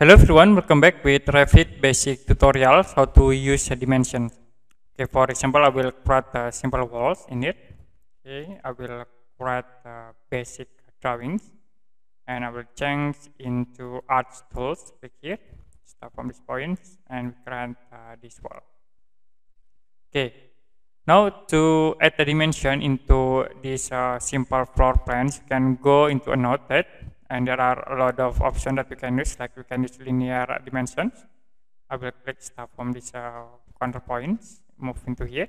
Hello everyone, welcome back with Revit basic tutorial how to use dimensions. Okay, for example, I will create uh, simple walls in it. Okay, I will create uh, basic drawings and I will change into art tools. Click here, start from this point and create uh, this wall. Okay, now to add the dimension into this uh, simple floor plans, you can go into Annotate and there are a lot of options that we can use like we can use linear dimensions. I will click start from this uh, corner points move into here.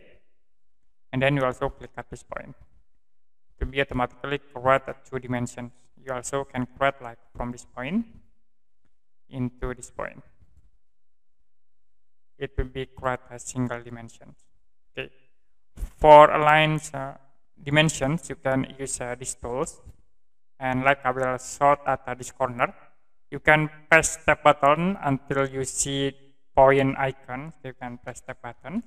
And then you also click at this point. To be automatically create at two dimensions you also can create like from this point into this point. It will be create a single dimension okay. For align uh, dimensions you can use uh, these tools and like I will sort at this corner. You can press the button until you see point icon you can press the button.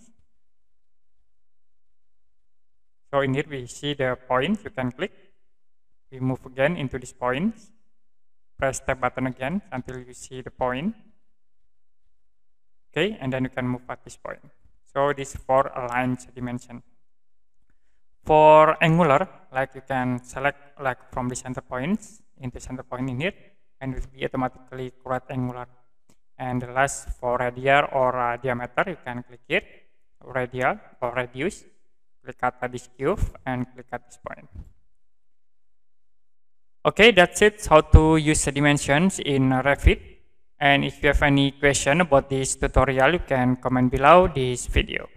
So in here we see the point you can click. We move again into this point. Press the button again until you see the point. Okay and then you can move at this point. So this for aligned dimension for angular, like you can select like from the center points into center point in here and it will be automatically create angular. And the last for radial or uh, diameter, you can click here, radial or radius, click at this cube and click at this point. Okay, that's it, how to use the dimensions in Revit. And if you have any question about this tutorial, you can comment below this video.